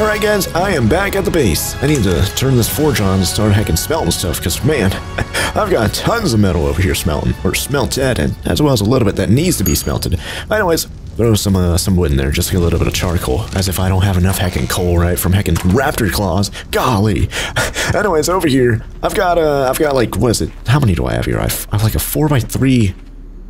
Alright guys, I am back at the base. I need to turn this forge on and start hacking smelting stuff, because man, I've got tons of metal over here smelting, or smelted, and as well as a little bit that needs to be smelted. Anyways, throw some uh, some wood in there, just a little bit of charcoal, as if I don't have enough hacking coal, right, from hacking raptor claws. Golly. Anyways, over here, I've got, uh, I've got like, what is it? How many do I have here? I've, I have like a 4x3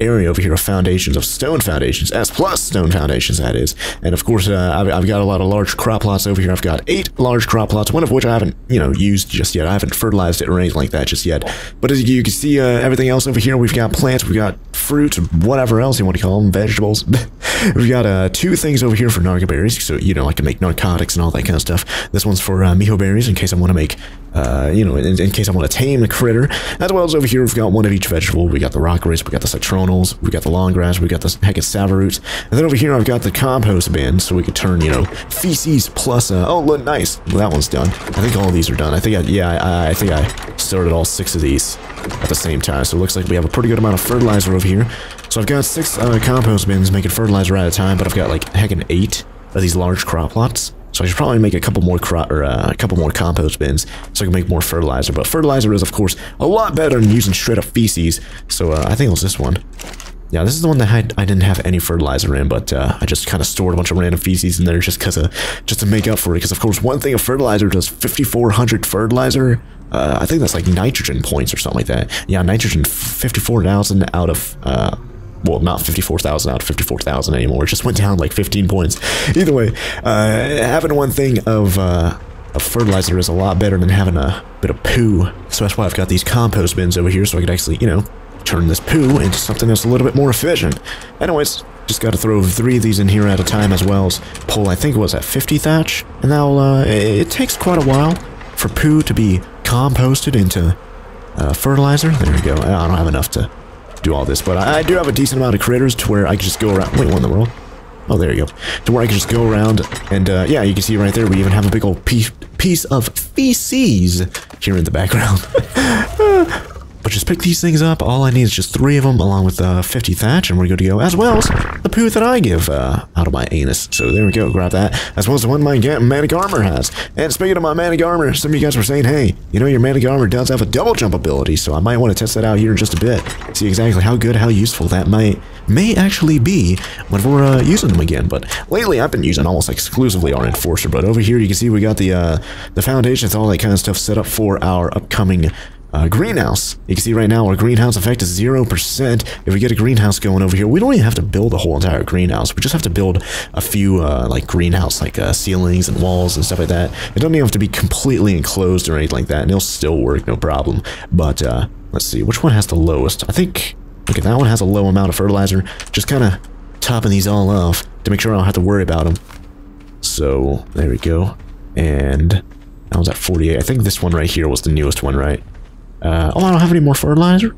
area over here of foundations, of stone foundations, S plus stone foundations, that is. And of course, uh, I've, I've, got a lot of large crop plots over here. I've got eight large crop plots, one of which I haven't, you know, used just yet. I haven't fertilized it or anything like that just yet. But as you can see, uh, everything else over here, we've got plants, we've got fruit, whatever else you want to call them, vegetables. we've got uh, two things over here for narcoberries, so, you know, I can make narcotics and all that kind of stuff. This one's for uh, mejoberries in case I want to make uh, you know, in, in, case I want to tame a critter. As well as over here, we've got one of each vegetable. We got the rock we got the citronals, we got the long grass, we got the heckin' savoroots. And then over here, I've got the compost bin, so we could turn, you know, feces plus, uh, oh, look, nice. That one's done. I think all these are done. I think, I, yeah, I, I think I started all six of these at the same time. So it looks like we have a pretty good amount of fertilizer over here. So I've got six uh, compost bins making fertilizer at a time, but I've got like heckin' eight of these large crop plots. So I should probably make a couple more or uh, a couple more compost bins so I can make more fertilizer. But fertilizer is, of course, a lot better than using straight of feces. So uh, I think it was this one. Yeah, this is the one that I, I didn't have any fertilizer in, but uh, I just kind of stored a bunch of random feces in there just because of just to make up for it. Because of course, one thing of fertilizer does 5,400 fertilizer. Uh, I think that's like nitrogen points or something like that. Yeah, nitrogen 54,000 out of uh, well, not 54,000 out of 54,000 anymore. It just went down like 15 points. Either way, uh, having one thing of, uh, fertilizer is a lot better than having a bit of poo. So that's why I've got these compost bins over here so I could actually, you know, turn this poo into something that's a little bit more efficient. Anyways, just got to throw three of these in here at a time as well as pull, I think it was at 50 thatch. And now, uh, it takes quite a while for poo to be composted into uh, fertilizer. There we go. I don't have enough to do all this, but I, I do have a decent amount of critters to where I can just go around. Wait, what in the world? Oh, there you go. To where I can just go around, and uh, yeah, you can see right there, we even have a big old piece, piece of feces here in the background. But just pick these things up. All I need is just three of them, along with uh, 50 thatch, and we're good to go. As well as the poo that I give uh, out of my anus. So there we go. Grab that. As well as the one my Managarmr has. And speaking of my Managarmr, some of you guys were saying, hey, you know your Managarmr does have a double jump ability, so I might want to test that out here in just a bit. See exactly how good, how useful that might may actually be when we're uh, using them again. But lately, I've been using almost exclusively our Enforcer. But over here, you can see we got the uh, the foundations, all that kind of stuff set up for our upcoming uh, greenhouse. You can see right now our greenhouse effect is 0%. If we get a greenhouse going over here, we don't even have to build a whole entire greenhouse. We just have to build a few uh, like greenhouse, like uh, ceilings and walls and stuff like that. It doesn't even have to be completely enclosed or anything like that, and it'll still work, no problem. But uh, let's see, which one has the lowest? I think, okay, that one has a low amount of fertilizer. Just kind of topping these all off to make sure I don't have to worry about them. So, there we go. And that was at 48. I think this one right here was the newest one, right? Uh, oh, I don't have any more fertilizer?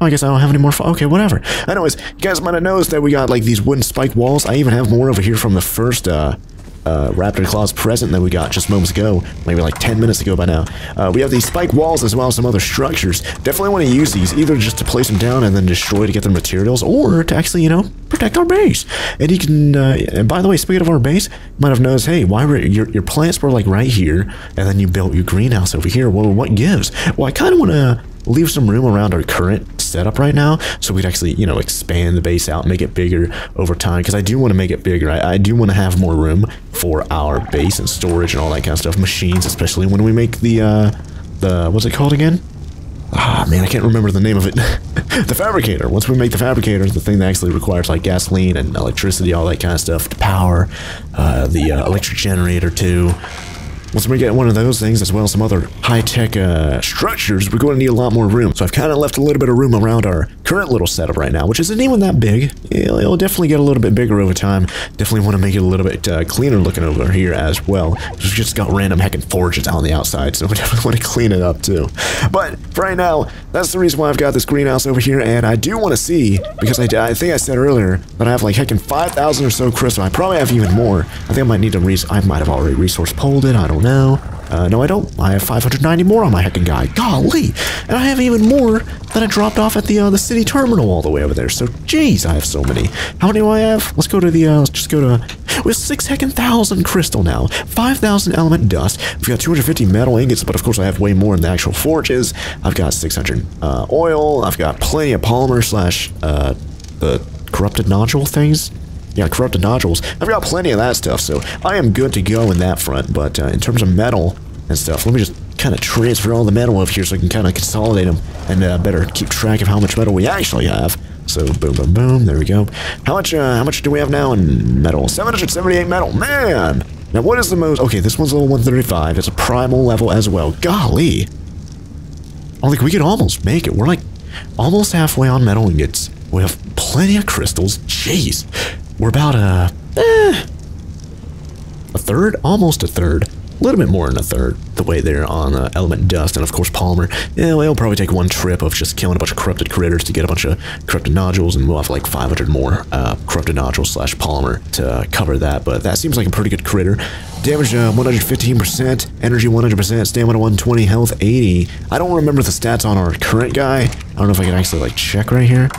Oh, I guess I don't have any more. Okay, whatever. Anyways, you guys might have noticed that we got like these wooden spike walls. I even have more over here from the first uh, uh, Raptor Claus present that we got just moments ago, maybe like 10 minutes ago by now. Uh, we have these spike walls as well as some other structures. Definitely want to use these, either just to place them down and then destroy to get the materials, or to actually, you know, protect our base. And you can, uh, and by the way, speaking of our base, you might have noticed, hey, why were your, your plants were like right here, and then you built your greenhouse over here. Well, what gives? Well, I kind of want to leave some room around our current setup right now so we'd actually you know expand the base out make it bigger over time because I do want to make it bigger I, I do want to have more room for our base and storage and all that kind of stuff machines especially when we make the uh the what's it called again Ah, man, I can't remember the name of it. the fabricator. Once we make the fabricator, the thing that actually requires like gasoline and electricity, all that kind of stuff to power uh, the uh, electric generator too. Once we get one of those things, as well as some other high-tech uh, structures, we're going to need a lot more room. So I've kind of left a little bit of room around our current little setup right now, which isn't even that big. It'll, it'll definitely get a little bit bigger over time. Definitely want to make it a little bit uh, cleaner looking over here as well. We've just got random heckin' forges out on the outside, so we definitely want to clean it up too. But for right now, that's the reason why I've got this greenhouse over here, and I do want to see, because I, I think I said earlier that I have like heckin' 5,000 or so crystal. I probably have even more. I think I might need to res- I might have already resource pulled it, I don't know. Uh, no, I don't. I have 590 more on my heckin' guy. Golly! And I have even more that I dropped off at the uh, the city terminal all the way over there. So, jeez, I have so many. How many do I have? Let's go to the, uh, let's just go to... We have six heckin' thousand crystal now, 5,000 element dust. We've got 250 metal ingots, but of course I have way more in the actual forges. I've got 600 uh, oil. I've got plenty of polymer slash uh, the corrupted nodule things. Yeah, corrupted nodules. I've got plenty of that stuff, so I am good to go in that front. But uh, in terms of metal and stuff, let me just kind of transfer all the metal over here so I can kind of consolidate them and uh, better keep track of how much metal we actually have. So boom, boom, boom. There we go. How much? Uh, how much do we have now in metal? 778 metal. Man. Now what is the most? Okay, this one's level 135. It's a primal level as well. Golly. Oh, like we could almost make it. We're like almost halfway on metal ingots. We have plenty of crystals. Jeez. We're about a eh, a third, almost a third a little bit more than a third the way they're on uh, element dust and of course polymer yeah well, it'll probably take one trip of just killing a bunch of corrupted critters to get a bunch of corrupted nodules and we'll have like 500 more uh, corrupted nodules slash polymer to cover that but that seems like a pretty good critter damage uh, 115% energy 100% stamina 120 health 80 I don't remember the stats on our current guy. I don't know if I can actually like check right here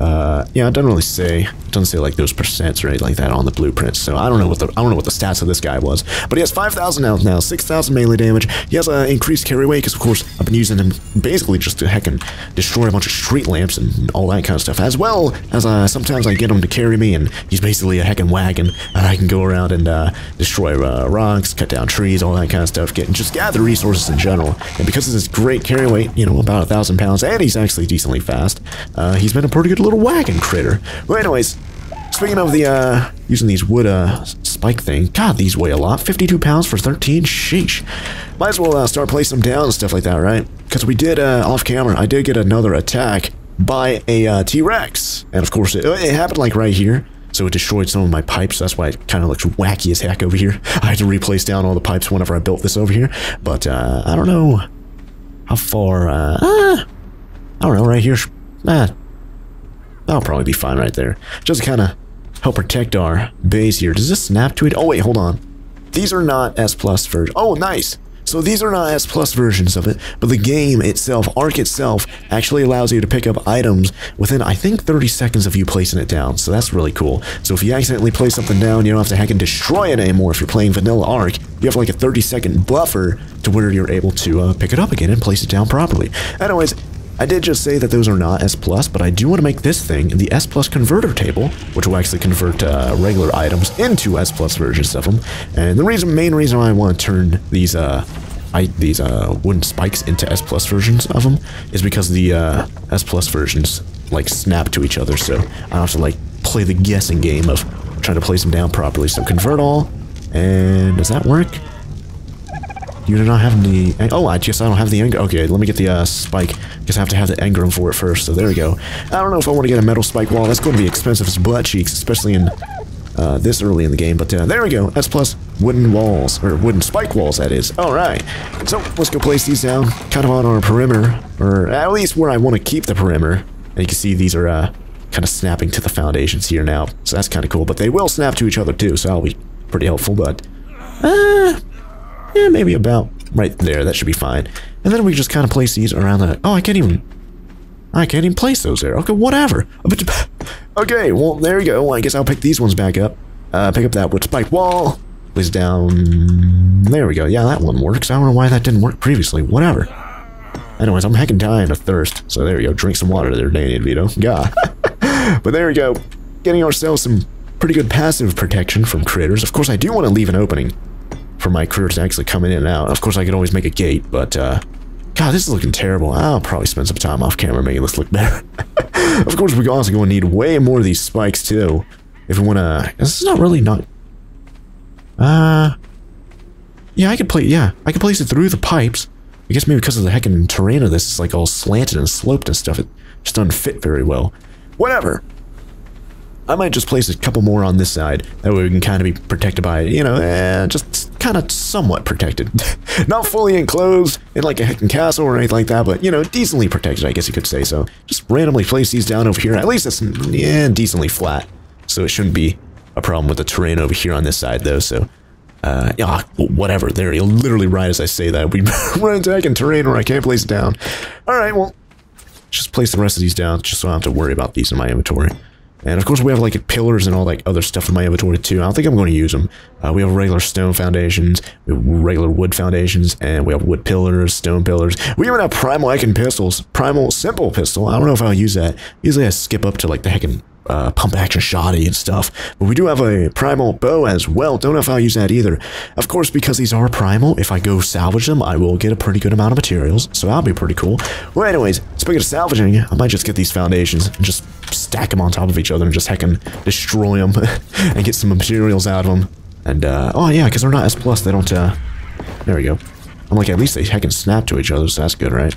uh, yeah, it doesn't really say. It doesn't say like those percents or anything like that on the blueprint. So I don't know what the I don't know what the stats of this guy was. But he has 5,000 health now, 6,000 melee damage. He has uh, increased carry weight because of course I've been using him basically just to heck and destroy a bunch of street lamps and all that kind of stuff. As well as uh, sometimes I get him to carry me and he's basically a heckin' wagon and I can go around and uh, destroy uh, rocks, cut down trees, all that kind of stuff. Get just gather resources in general. And because of his great carry weight, you know, about a thousand pounds, and he's actually decently fast, uh, he's been a pretty good little wagon critter. Well, anyways, speaking of the, uh, using these wood, uh, spike thing, God, these weigh a lot. 52 pounds for 13, sheesh. Might as well, uh, start placing them down and stuff like that, right? Because we did, uh, off camera, I did get another attack by a, uh, T-Rex. And of course, it, it happened, like, right here. So it destroyed some of my pipes. That's why it kind of looks wacky as heck over here. I had to replace down all the pipes whenever I built this over here. But, uh, I don't know how far, uh, ah, I don't know, right here. Ah, That'll probably be fine right there. Just to kind of help protect our base here. Does this snap to it? Oh, wait, hold on. These are not S plus version. Oh, nice. So these are not S plus versions of it, but the game itself, Ark itself, actually allows you to pick up items within, I think, 30 seconds of you placing it down. So that's really cool. So if you accidentally place something down, you don't have to hack and destroy it anymore if you're playing vanilla Ark. You have like a 30 second buffer to where you're able to uh, pick it up again and place it down properly. Anyways, I did just say that those are not S+, plus, but I do want to make this thing the S Plus converter table, which will actually convert uh, regular items into S Plus versions of them. And the reason, main reason why I want to turn these uh, I, these uh, wooden spikes into S Plus versions of them is because the uh, S Plus versions like snap to each other, so I have to like play the guessing game of trying to place them down properly. So convert all, and does that work? You do not have the... Oh, I guess I don't have the anger. Okay, let me get the uh, spike. Guess I have to have the engram for it first. So there we go. I don't know if I want to get a metal spike wall. That's going to be expensive as butt cheeks, especially in uh, this early in the game. But uh, there we go. S plus wooden walls, or wooden spike walls, that is. All right. So let's go place these down, kind of on our perimeter, or at least where I want to keep the perimeter. And you can see these are uh, kind of snapping to the foundations here now. So that's kind of cool. But they will snap to each other too, so that'll be pretty helpful. But uh, yeah, maybe about right there. That should be fine. And then we just kind of place these around the... Oh, I can't even... I can't even place those there. Okay, whatever. Okay, well, there you go. I guess I'll pick these ones back up. Uh, pick up that wood spike wall. Place down... There we go. Yeah, that one works. I don't know why that didn't work previously. Whatever. Anyways, I'm heckin' dying of thirst. So there you go. Drink some water there, Danny DeVito. God. but there we go. Getting ourselves some pretty good passive protection from critters. Of course, I do want to leave an opening for my crew to actually come in and out. Of course, I could always make a gate, but, uh, God, this is looking terrible. I'll probably spend some time off camera making this look better. of course, we're also going to need way more of these spikes, too. If we want to... This is not really not... Uh... Yeah, I could play... Yeah, I could place it through the pipes. I guess maybe because of the heckin' terrain of this, it's like all slanted and sloped and stuff. It just doesn't fit very well. Whatever. I might just place a couple more on this side. That way we can kind of be protected by, you know, eh, just kind of somewhat protected. Not fully enclosed in like a heckin' castle or anything like that, but, you know, decently protected, I guess you could say so. Just randomly place these down over here. At least it's, yeah, decently flat. So it shouldn't be a problem with the terrain over here on this side, though, so... Uh, yeah, whatever. There, you're literally right as I say that. We run into heckin' terrain where I can't place it down. Alright, well, just place the rest of these down just so I don't have to worry about these in my inventory. And of course, we have like pillars and all that other stuff in my inventory too. I don't think I'm going to use them. Uh, we have regular stone foundations, we have regular wood foundations, and we have wood pillars, stone pillars. We even have primal heckin' pistols. Primal simple pistol. I don't know if I'll use that. Usually I skip up to like the heckin' uh, pump action shoddy and stuff. But we do have a primal bow as well. Don't know if I'll use that either. Of course, because these are primal, if I go salvage them, I will get a pretty good amount of materials. So that'll be pretty cool. Well, anyways, speaking of salvaging, I might just get these foundations and just stack them on top of each other and just heckin' destroy them and get some materials out of them. And, uh, oh yeah, because they're not S+, plus, they don't, uh, there we go. I'm like, at least they heckin' snap to each other, so that's good, right?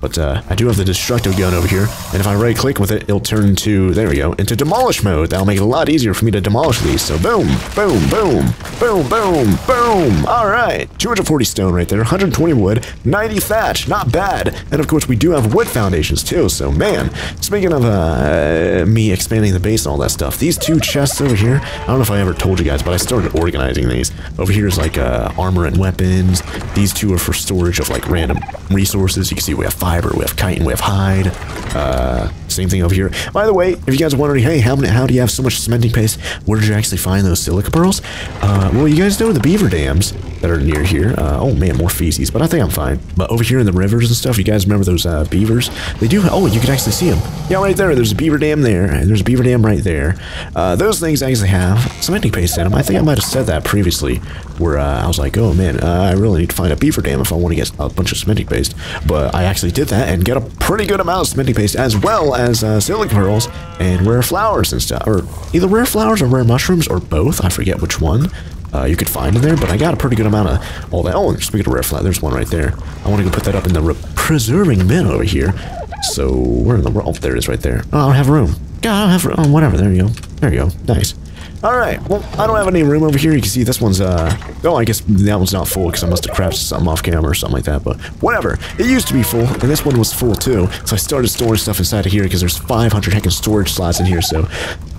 But uh, I do have the destructive gun over here, and if I right-click with it, it'll turn to, there we go, into Demolish mode. That'll make it a lot easier for me to demolish these. So boom, boom, boom, boom, boom, boom. All right, 240 stone right there, 120 wood, 90 thatch, not bad. And of course, we do have wood foundations too, so man, speaking of uh, me expanding the base and all that stuff, these two chests over here, I don't know if I ever told you guys, but I started organizing these. Over here is like uh, armor and weapons. These two are for storage of like random resources. You can see we have fiber, we have chitin, we have hide. Uh, same thing over here. By the way, if you guys are wondering, hey, how how do you have so much cementing paste? Where did you actually find those silica pearls? Uh, well, you guys know the beaver dams that are near here. Uh, oh man, more feces, but I think I'm fine. But over here in the rivers and stuff, you guys remember those uh, beavers? They do. Oh, you can actually see them. Yeah, right there. There's a beaver dam there, and there's a beaver dam right there. Uh, those things actually have cementing paste in them. I think I might have said that previously, where uh, I was like, oh man, uh, I really need to find a beaver dam if I want to get a bunch of cementing paste. But I actually did that and get a pretty good amount of cementing paste as well as uh, silica pearls and rare flowers and stuff, or either rare flowers or rare mushrooms or both. I forget which one uh, you could find in there, but I got a pretty good amount of all that. Oh, speaking of rare flat, there's one right there. I want to go put that up in the preserving bin over here. So, where in the world? Oh, there it is right there. Oh, I don't have room. God, I don't have room. Oh, whatever. There you go. There you go. Nice. Alright, well, I don't have any room over here. You can see this one's, uh... Oh, I guess that one's not full because I must have crafted something off camera or something like that, but whatever. It used to be full, and this one was full too, so I started storing stuff inside of here because there's 500 heckin' storage slots in here, so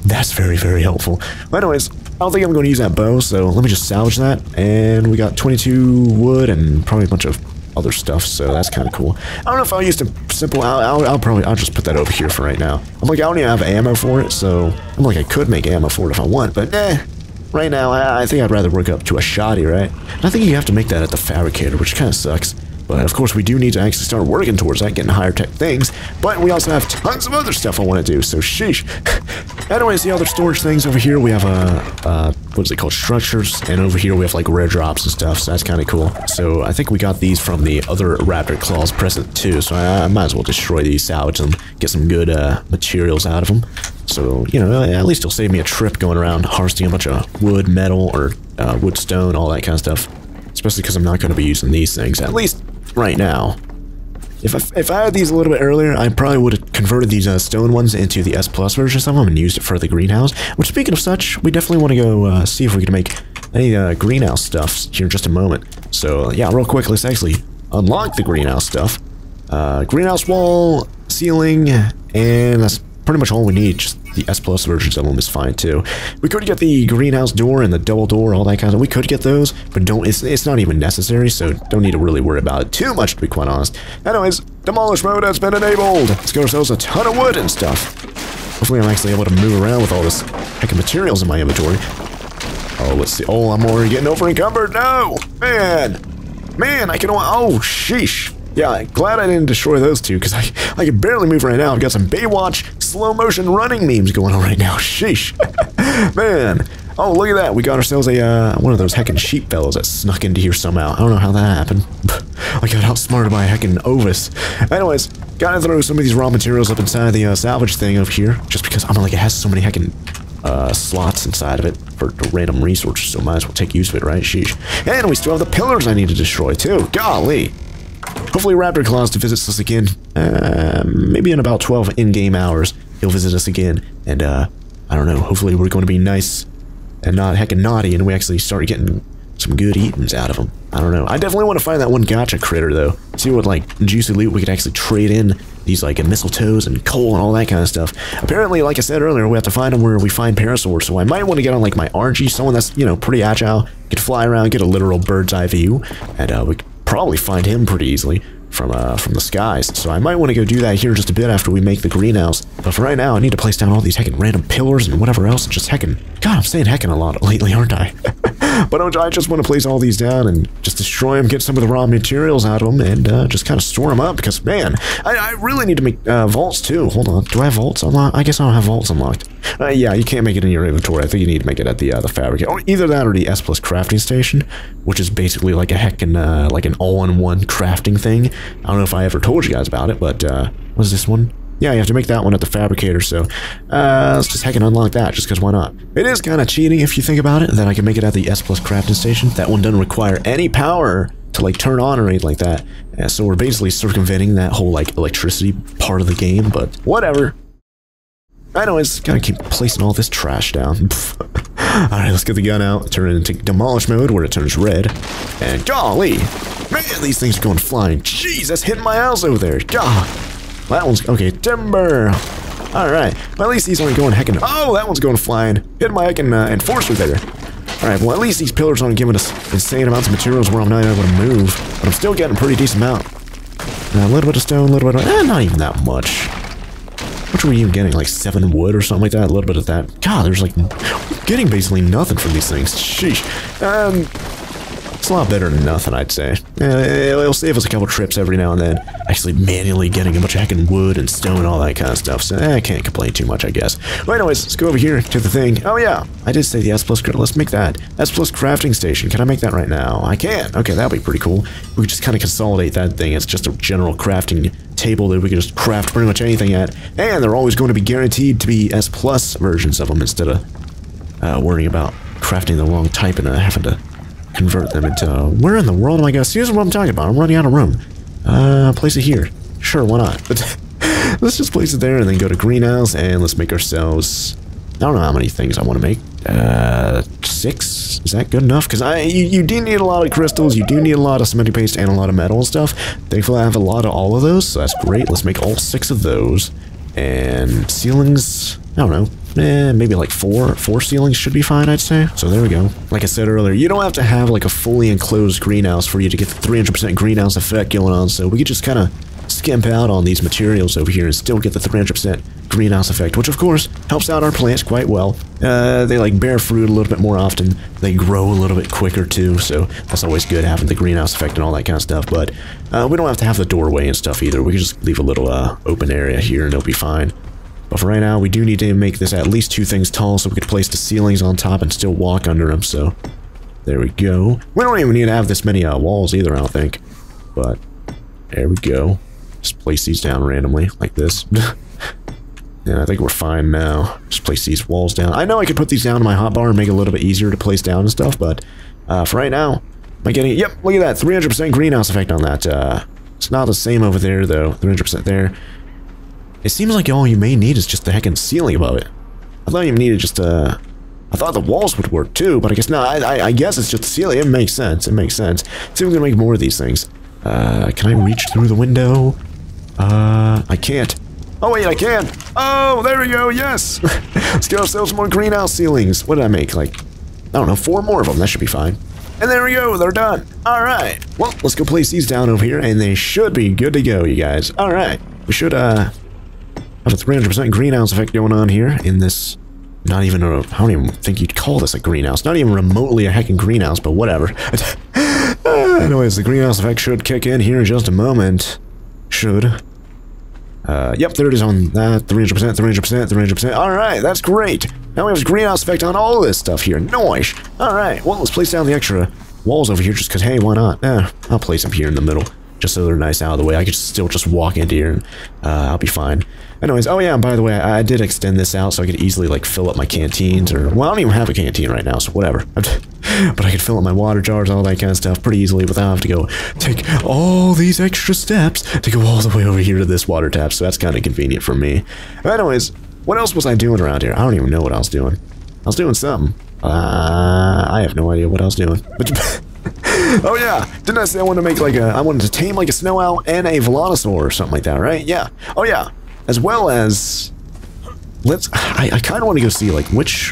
that's very, very helpful. But anyways, I don't think I'm going to use that bow, so let me just salvage that. And we got 22 wood and probably a bunch of other stuff, so that's kind of cool. I don't know if I'll use the simple, I'll, I'll, I'll, probably, I'll just put that over here for right now. I'm like, I don't even have ammo for it, so I'm like, I could make ammo for it if I want, but eh. Right now, I, I think I'd rather work up to a shoddy, right? I think you have to make that at the fabricator, which kind of sucks. But of course, we do need to actually start working towards that, getting higher tech things. But we also have tons of other stuff I want to do, so sheesh. Anyways, the other storage things over here, we have a, uh, what is it called, structures, and over here we have like rare drops and stuff, so that's kind of cool. So I think we got these from the other Raptor Claus present too, so I, I might as well destroy these, salvage them, get some good uh, materials out of them. So, you know, at least it'll save me a trip going around harvesting a bunch of wood, metal, or uh, wood, stone, all that kind of stuff. Especially because I'm not going to be using these things, at least right now. If I, if I had these a little bit earlier, I probably would have converted these uh, stone ones into the S Plus version of them and used it for the greenhouse. Which, speaking of such, we definitely want to go uh, see if we can make any uh, greenhouse stuff here in just a moment. So, yeah, real quick, let's actually unlock the greenhouse stuff. Uh, greenhouse wall, ceiling, and that's pretty much all we need. Just the S Plus versions of them is fine too. We could get the greenhouse door and the double door, all that kind of. We could get those, but don't. It's it's not even necessary, so don't need to really worry about it too much, to be quite honest. Anyways, demolish mode has been enabled. Let's get ourselves a ton of wood and stuff. Hopefully, I'm actually able to move around with all this heck of materials in my inventory. Oh, let's see. Oh, I'm already getting over encumbered. No, man, man, I can. Oh, sheesh. Yeah, glad I didn't destroy those two, because I, I can barely move right now. I've got some Baywatch slow motion running memes going on right now. Sheesh. Man. Oh, look at that. We got ourselves a uh, one of those heckin' sheep fellows that snuck into here somehow. I don't know how that happened. I got outsmarted by a heckin' Ovis. Anyways, gotta throw some of these raw materials up inside the uh, salvage thing over here, just because I'm like, it has so many heckin' uh, slots inside of it for random resources, so might as well take use of it, right? Sheesh. And we still have the pillars I need to destroy, too. Golly. Hopefully Raptor Claus to visit us again. Uh, maybe in about 12 in-game hours, he'll visit us again. And, uh, I don't know, hopefully we're going to be nice and not heckin' naughty and we actually start getting some good eatings out of him. I don't know. I definitely want to find that one gacha critter, though. See what, like, juicy loot we could actually trade in. These, like, mistletoes and coal and all that kind of stuff. Apparently, like I said earlier, we have to find them where we find parasaurs, so I might want to get on, like, my Argy, someone that's, you know, pretty agile, could fly around, get a literal bird's eye view, and uh, we could probably find him pretty easily. from uh, from the skies. So I might want to go do that here just a bit after we make the greenhouse. But for right now, I need to place down all these heckin' random pillars and whatever else. And just heckin'. God, I'm saying heckin' a lot lately, aren't I? but I just want to place all these down and just destroy them, get some of the raw materials out of them, and uh, just kind of store them up. Because man, I, I really need to make uh, vaults too. Hold on, do I have vaults unlocked? I guess I don't have vaults unlocked. Uh, yeah, you can't make it in your inventory. I think you need to make it at the uh, the fabric. Or either that or the S plus crafting station, which is basically like a heckin' uh, like an all-in-one crafting thing. I don't know if I ever told you guys about it, but uh, what's this one? Yeah, you have to make that one at the fabricator, so uh, let's just heckin' unlock that, just because why not? It is kind of cheating if you think about it, that I can make it at the S plus crafting station. That one doesn't require any power to like turn on or anything like that. So we're basically circumventing that whole like electricity part of the game, but whatever. Anyways, gotta keep placing all this trash down. Alright, let's get the gun out, turn it into demolish mode where it turns red. And golly, man, these things are going flying. Jeez, that's hitting my house over there. God. That one's, okay, timber. Alright, well at least these aren't going heckin', oh, that one's going flying. Hit my heckin' uh, enforcer there. Alright, well at least these pillars aren't giving us insane amounts of materials where I'm not even able to move. But I'm still getting a pretty decent amount. Uh, a little bit of stone, a little bit of, eh, not even that much. What were you even getting? Like seven wood or something like that? A little bit of that. God, there's like getting basically nothing from these things. Sheesh. Um, it's a lot better than nothing, I'd say. It'll save us a couple trips every now and then. Actually, manually getting a bunch of heckin' wood and stone, and all that kind of stuff. So eh, I can't complain too much, I guess. Well, anyways, let's go over here to the thing. Oh yeah, I did say the S plus. Let's make that S plus crafting station. Can I make that right now? I can. Okay, that'll be pretty cool. We could just kind of consolidate that thing. It's just a general crafting table that we can just craft pretty much anything at. And they're always going to be guaranteed to be S plus versions of them instead of uh, worrying about crafting the wrong type and uh, having to convert them into... Where in the world am I going to... See, this is what I'm talking about. I'm running out of room. Uh, place it here. Sure, why not? Let's just place it there and then go to greenhouse and let's make ourselves... I don't know how many things I want to make. Uh, six? Is that good enough? Because I, you, you do need a lot of crystals, you do need a lot of cementing paste and a lot of metal and stuff. Thankfully, I have a lot of all of those, so that's great. Let's make all six of those. And ceilings, I don't know, eh, maybe like four four ceilings should be fine, I'd say. So there we go. Like I said earlier, you don't have to have like a fully enclosed greenhouse for you to get the 300% greenhouse effect going on, so we could just kind of skimp out on these materials over here and still get the 300% greenhouse effect, which of course helps out our plants quite well. Uh, they like bear fruit a little bit more often. They grow a little bit quicker too, so that's always good having the greenhouse effect and all that kind of stuff. But uh, we don't have to have the doorway and stuff either. We can just leave a little uh, open area here and it'll be fine. But for right now, we do need to make this at least two things tall so we could place the ceilings on top and still walk under them, so... There we go. We don't even need to have this many uh, walls either, I don't think. But, there we go. Just place these down randomly, like this. yeah, I think we're fine now. Just place these walls down. I know I could put these down in my hotbar and make it a little bit easier to place down and stuff, but uh, for right now, am I getting... Yep, look at that, 300% greenhouse effect on that. Uh, it's not the same over there, though. 300% there. It seems like all you may need is just the heckin' ceiling above it. I thought you needed just uh I thought the walls would work too, but I guess no, I, I, I guess it's just the ceiling. It makes sense. It makes sense. See if we can make more of these things. Uh, can I reach through the window? Uh, I can't. Oh wait, I can! Oh, there we go, yes! Let's get ourselves more greenhouse ceilings. What did I make? Like, I don't know, four more of them. That should be fine. And there we go, they're done. Alright. Well, let's go place these down over here, and they should be good to go, you guys. Alright. We should, uh, have a 300% greenhouse effect going on here in this not even a, I don't even think you'd call this a greenhouse. Not even remotely a heckin' greenhouse, but whatever. Anyways, the greenhouse effect should kick in here in just a moment. Should. Uh, yep, there it is on that. 300%, 300%, 300%. Alright, that's great. Now we have greenhouse effect on all this stuff here. Noise. Alright, well, let's place down the extra walls over here just because, hey, why not? Eh, I'll place them here in the middle just so they're nice out of the way. I could still just walk into here and uh, I'll be fine. Anyways, oh yeah, by the way, I, I, did extend this out so I could easily like fill up my canteens or, well, I don't even have a canteen right now, so whatever. but I could fill up my water jars, all that kind of stuff pretty easily without having to go take all these extra steps to go all the way over here to this water tap, so that's kind of convenient for me. Anyways, what else was I doing around here? I don't even know what I was doing. I was doing something. Uh, I have no idea what I was doing. But oh yeah, didn't I say I wanted to make like a, I wanted to tame like a snow owl and a velonasaur or something like that, right? Yeah. Oh yeah, as well as, let's, I, I kind of want to go see like which,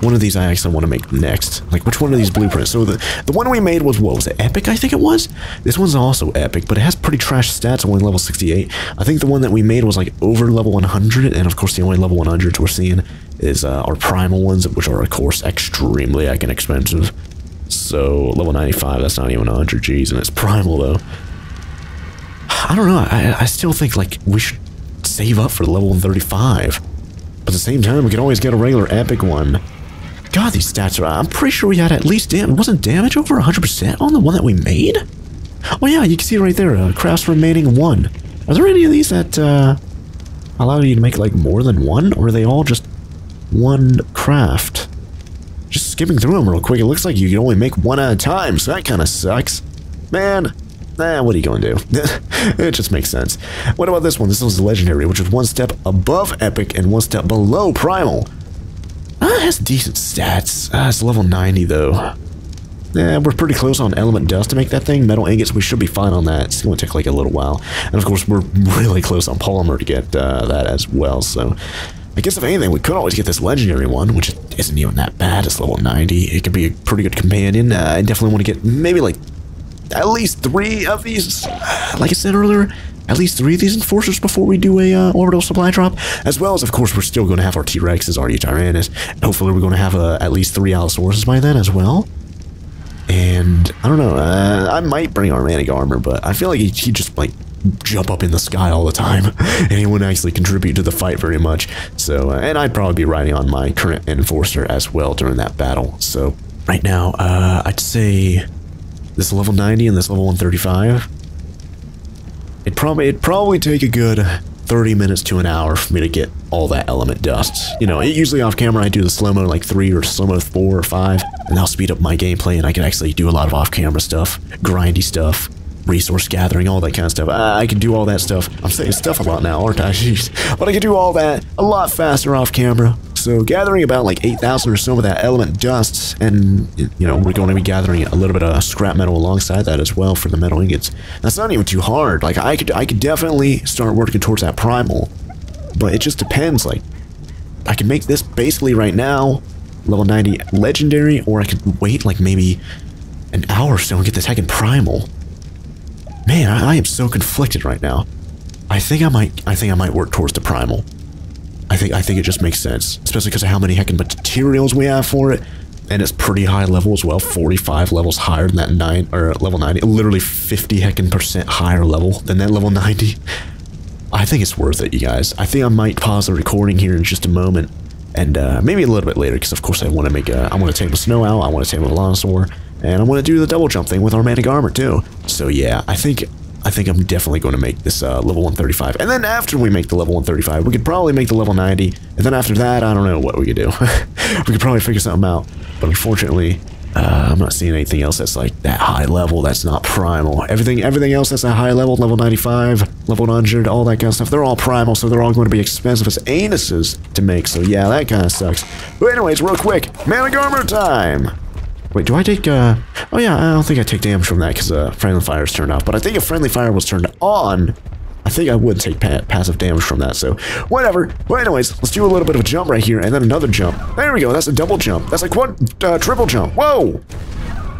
one of these I actually want to make next. Like, which one of these blueprints? So the, the one we made was, what was it, Epic, I think it was? This one's also Epic, but it has pretty trash stats, only level 68. I think the one that we made was, like, over level 100, and of course the only level 100s we're seeing is uh, our primal ones, which are, of course, extremely heckin' expensive. So, level 95, that's not even 100 Gs, and it's primal, though. I don't know, I, I still think, like, we should save up for level 35. But at the same time, we can always get a regular epic one. God, these stats are... I'm pretty sure we had at least... Dam wasn't damage over 100% on the one that we made? Oh yeah, you can see right there, uh, crafts remaining one. Are there any of these that uh, allow you to make like more than one? Or are they all just one craft? Just skipping through them real quick, it looks like you can only make one at a time, so that kind of sucks. Man, Eh, what are you going to do? it just makes sense. What about this one? This one's legendary, which is one step above epic and one step below primal. Ah, has decent stats. Ah, it's level 90 though. Yeah, we're pretty close on element dust to make that thing. Metal ingots, we should be fine on that. It's going to take like a little while. And of course, we're really close on polymer to get uh, that as well. So I guess if anything, we could always get this legendary one, which isn't even that bad. It's level 90. It could be a pretty good companion. Uh, I definitely want to get maybe like at least three of these, like I said earlier, at least three of these enforcers before we do a uh, orbital supply drop, as well as, of course, we're still going to have our T-Rexes, our Tyrannus, and hopefully we're going to have uh, at least three Allosauruses by then as well. And, I don't know, uh, I might bring our Managarmr, but I feel like he, he just, like, jump up in the sky all the time, and he wouldn't actually contribute to the fight very much. So, uh, and I'd probably be riding on my current Enforcer as well during that battle. So, right now, uh, I'd say this level 90 and this level 135. It probably it'd probably take a good 30 minutes to an hour for me to get all that element dust. You know, usually off camera I do the slow-mo like 3 or slow-mo 4 or 5, and that'll speed up my gameplay and I can actually do a lot of off-camera stuff, grindy stuff, resource gathering, all that kind of stuff. I, I can do all that stuff. I'm saying stuff a lot now, aren't I? Jeez. But I can do all that a lot faster off camera. So gathering about like 8,000 or so of that element dust, and you know, we're going to be gathering a little bit of scrap metal alongside that as well for the metal ingots. That's not even too hard. Like I could, I could definitely start working towards that primal, but it just depends. Like I can make this basically right now, level 90 legendary, or I could wait like maybe an hour or so and get the second primal. Man, I, I am so conflicted right now. I think I might, I think I might work towards the primal. I think I think it just makes sense, especially because of how many heckin' materials we have for it, and it's pretty high level as well. 45 levels higher than that nine or level 90, literally 50 heckin' percent higher level than that level 90. I think it's worth it, you guys. I think I might pause the recording here in just a moment, and uh, maybe a little bit later, because of course I want to make a, I want to tame the snow owl, I want to tame the Allosaur, and I want to do the double jump thing with our Managarmr too. So yeah, I think I think I'm definitely going to make this uh, level 135. And then after we make the level 135, we could probably make the level 90. And then after that, I don't know what we could do. we could probably figure something out. But unfortunately, uh, I'm not seeing anything else that's like that high level. That's not primal. Everything, everything else that's a high level, level 95, level 100, all that kind of stuff. They're all primal, so they're all going to be expensive as anuses to make. So yeah, that kind of sucks. But anyways, real quick, Managarmr time. Wait, do I take, uh... Oh yeah, I don't think I take damage from that because uh, friendly fire is turned off. But I think if friendly fire was turned on, I think I would take pa passive damage from that, so whatever. Well, anyways, let's do a little bit of a jump right here, and then another jump. There we go, that's a double jump. That's like one uh, triple jump. Whoa!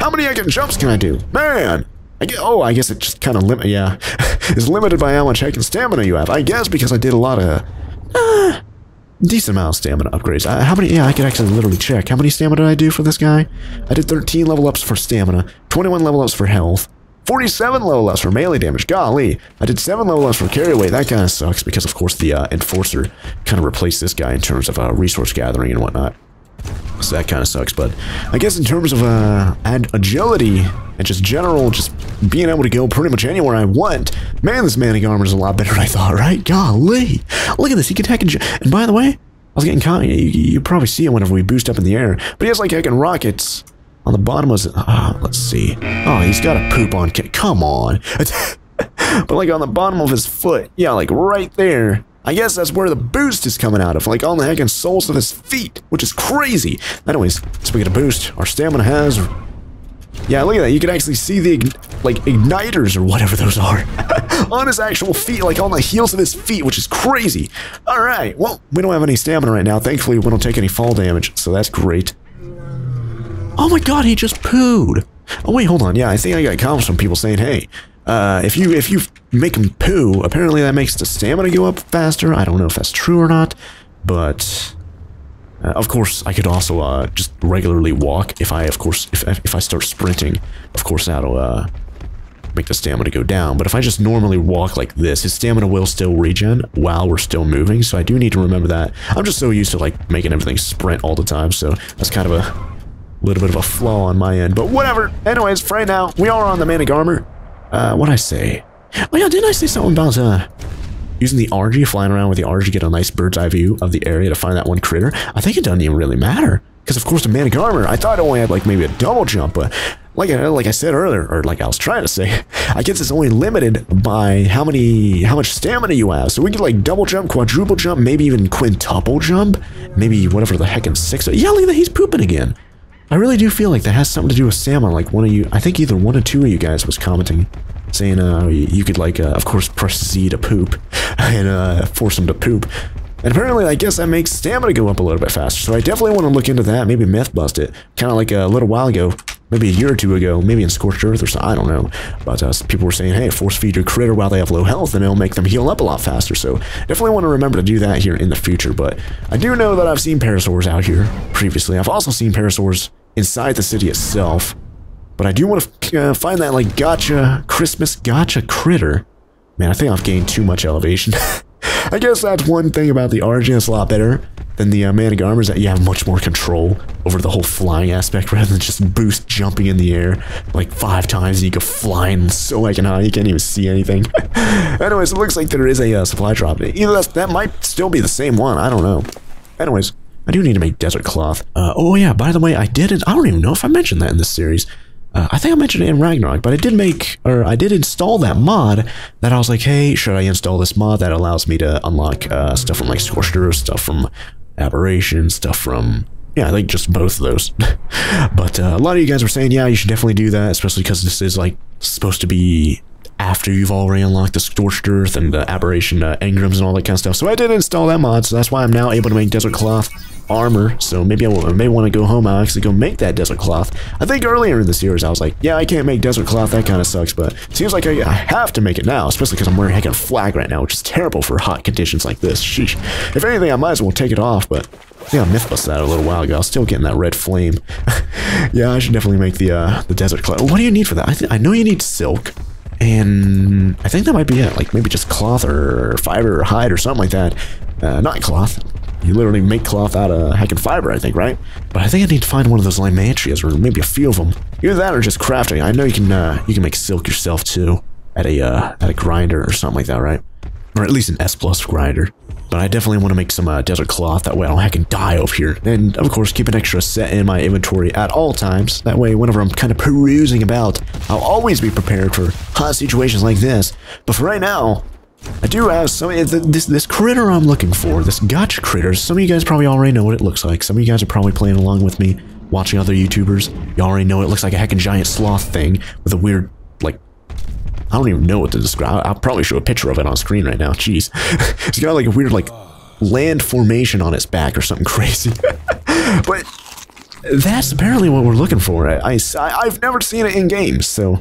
How many heckin' jumps can I do? Man! I get, oh, I guess it just kind of limit, yeah. it's limited by how much heckin' stamina you have. I guess because I did a lot of... Uh, decent amount of stamina upgrades. Uh, how many? Yeah, I could actually literally check. How many stamina did I do for this guy? I did 13 level ups for stamina, 21 level ups for health, 47 level ups for melee damage. Golly, I did 7 level ups for carry weight. That kind of sucks because, of course, the uh, Enforcer kind of replaced this guy in terms of uh, resource gathering and whatnot. So that kind of sucks, but I guess in terms of uh, agility and just general, just being able to go pretty much anywhere I want, man, this Managarmr is a lot better than I thought, right? Golly, look at this, he can hack and, and by the way, I was getting caught, you, you probably see it whenever we boost up in the air, but he has like heckin' rockets on the bottom of his, uh, let's see, oh, he's got a poop on, come on, but like on the bottom of his foot, yeah, like right there, I guess that's where the boost is coming out of, like on the heckin' soles of his feet, which is crazy. Anyways, speaking of boost, our stamina has Yeah, look at that. You can actually see the, like, igniters or whatever those are on his actual feet, like on the heels of his feet, which is crazy. All right, well, we don't have any stamina right now. Thankfully, we don't take any fall damage, so that's great. Oh my god, he just pooed. Oh wait, hold on. Yeah, I think I got comments from people saying, hey, uh, if you if you make him poo, apparently that makes the stamina go up faster. I don't know if that's true or not, but uh, of course I could also uh, just regularly walk. If I, of course, if if I start sprinting, of course that'll uh, make the stamina go down. But if I just normally walk like this, his stamina will still regen while we're still moving. So I do need to remember that. I'm just so used to like making everything sprint all the time, so that's kind of a little bit of a flaw on my end, but whatever. Anyways, for right now, we are on the Managarmr. Uh, what'd I say? Oh yeah, didn't I say something about, uh, using the Argy, flying around with the Argy to get a nice bird's eye view of the area to find that one critter? I think it doesn't even really matter. Because, of course, the Managarmr, I thought it only had, like, maybe a double jump, but like I, like I said earlier, or like I was trying to say, I guess it's only limited by how many, how much stamina you have. So we could like double jump, quadruple jump, maybe even quintuple jump, maybe whatever the heck in six. Yeah, look at that, he's pooping again. I really do feel like that has something to do with salmon. Like one of you, I think either one or two of you guys was commenting, saying uh, you could like, uh, of course, press Z to poop and uh, force them to poop. And apparently, I guess that makes stamina go up a little bit faster. So I definitely want to look into that. Maybe myth bust it. Kind of like a little while ago, maybe a year or two ago, maybe in Scorched Earth or something. I don't know. But uh, people were saying, hey, force feed your critter while they have low health and it'll make them heal up a lot faster. So definitely want to remember to do that here in the future. But I do know that I've seen parasaurs out here previously. I've also seen parasaurs inside the city itself. But I do want to uh, find that like gacha Christmas gacha critter. Man, I think I've gained too much elevation. I guess that's one thing about the Argy that's a lot better than the uh, Managarmr is that you have much more control over the whole flying aspect rather than just boost jumping in the air like five times and you go flying so like high you can't even see anything. Anyways, it looks like there is a uh, supply drop. Either that, that might still be the same one, I don't know. Anyways, I do need to make desert cloth. Uh, oh yeah, by the way, I did it. I don't even know if I mentioned that in this series. Uh, I think I mentioned it in Ragnarok, but I did make, or I did install that mod that I was like, hey, should I install this mod that allows me to unlock uh, stuff from like Scorched Earth, stuff from Aberration, stuff from, yeah, I think just both of those. but uh, a lot of you guys were saying, yeah, you should definitely do that, especially because this is like supposed to be after you've already unlocked the Scorched Earth and the Aberration uh, Engrams and all that kind of stuff. So I did install that mod, so that's why I'm now able to make Desert Cloth armor, so maybe I, will, I may want to go home. I'll actually go make that desert cloth. I think earlier in the series I was like, yeah, I can't make desert cloth. That kind of sucks, but seems like I, I have to make it now, especially because I'm wearing heckin' flak right now, which is terrible for hot conditions like this. Sheesh. If anything, I might as well take it off, but I think I myth busted that a little while ago. I was still getting that red flame. yeah, I should definitely make the uh, the desert cloth. What do you need for that? I, I know you need silk. And I think that might be it. Like maybe just cloth or fiber or hide or something like that. Uh, not cloth. You literally make cloth out of heckin' fiber, I think, right? But I think I need to find one of those Lymantrias, or maybe a few of them. Either that or just crafting. I know you can uh, you can make silk yourself too, at a uh, at a grinder or something like that, right? Or at least an S plus grinder. But I definitely want to make some uh, desert cloth. That way I don't heckin' die over here. And of course, keep an extra set in my inventory at all times. That way, whenever I'm kind of perusing about, I'll always be prepared for hot situations like this. But for right now, I do have some eh, this this critter I'm looking for, this gacha critter. Some of you guys probably already know what it looks like. Some of you guys are probably playing along with me, watching other YouTubers. You already know it looks like a heckin' giant sloth thing with a weird, like, I don't even know what to describe. I'll probably show a picture of it on screen right now. Jeez, it's got like a weird like land formation on its back or something crazy. but that's apparently what we're looking for. I, I I've never seen it in games, so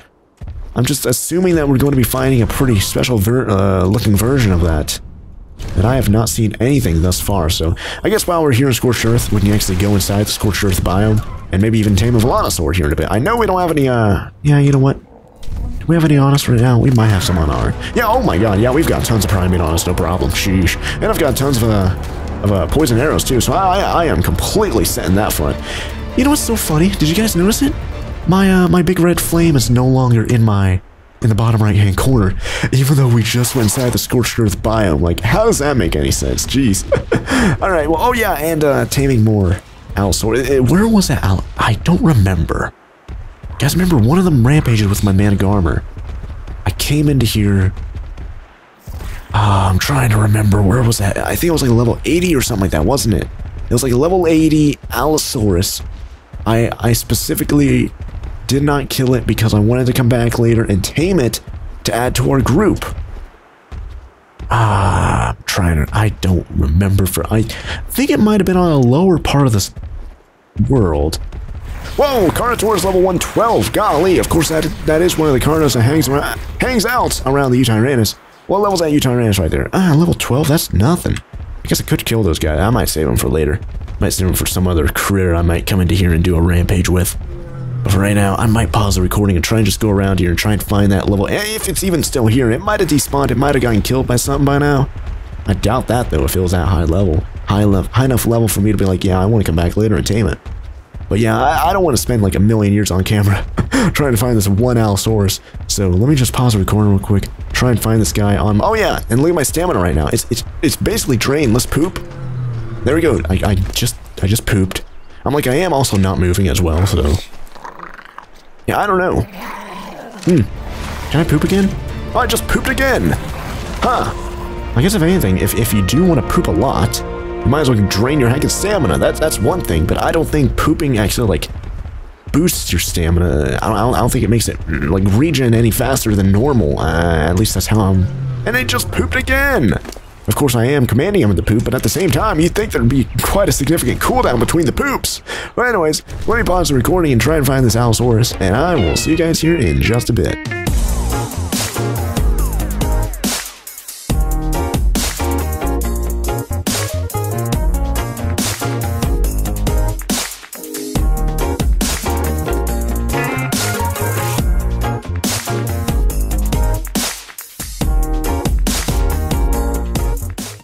I'm just assuming that we're going to be finding a pretty special ver uh, looking version of that. And I have not seen anything thus far, so I guess while we're here in Scorched Earth, we can actually go inside the Scorched Earth biome, and maybe even tame a Velonasaur here in a bit. I know we don't have any, uh, yeah, you know what? Do we have any honest right now? We might have some on our... Yeah, oh my god, yeah, we've got tons of Primeape honest, no problem, sheesh. And I've got tons of, uh, of uh, poison arrows too, so I, I, I am completely set in that front. You know what's so funny? Did you guys notice it? My, uh, my big red flame is no longer in my, in the bottom right hand corner, even though we just went inside the Scorched Earth biome. Like, how does that make any sense? Jeez. Alright, well, oh yeah, and, uh, taming more Allosaur. Where was that Al- I don't remember. Guys, remember one of them rampages with my Managarmr. I came into here. Uh, I'm trying to remember where was that. I think it was like level 80 or something like that, wasn't it? It was like level 80 Allosaurus I, I specifically did not kill it because I wanted to come back later and tame it to add to our group. Ah, I'm trying to, I don't remember for, I think it might have been on a lower part of this world. Whoa, Carnotaurus level 112, golly, of course that that is one of the Carnos that hangs around, hangs out around the Yutyrannus. What level's that Yutyrannus right there? Ah, level 12, that's nothing. I guess I could kill those guys, I might save them for later. Might save them for some other critter I might come into here and do a rampage with. But for right now, I might pause the recording and try and just go around here and try and find that level. Eh, if it's even still here, it might have despawned, it might have gotten killed by something by now. I doubt that though, if it was that high level. High, level, high enough level for me to be like, yeah, I want to come back later and tame it. But yeah, I, I don't want to spend like a million years on camera trying to find this one Allosaurus. So let me just pause the recording real quick, try and find this guy on... Oh yeah, and look at my stamina right now. It's, it's, it's basically drained. Let's poop. There we go. I, I just I just pooped. I'm like, I am also not moving as well, so... Yeah, I don't know. Hmm. Can I poop again? Oh, I just pooped again! Huh. I guess if anything, if, if you do want to poop a lot, you might as well drain your heckin' stamina. That's, that's one thing, but I don't think pooping actually, like, boosts your stamina. I don't, I don't think it makes it, like, regen any faster than normal. Uh, at least that's how I'm... And they just pooped again! Of course, I am commanding him the poop, but at the same time, you'd think there'd be quite a significant cooldown between the poops. But anyways, let me pause the recording and try and find this Allosaurus, and I will see you guys here in just a bit.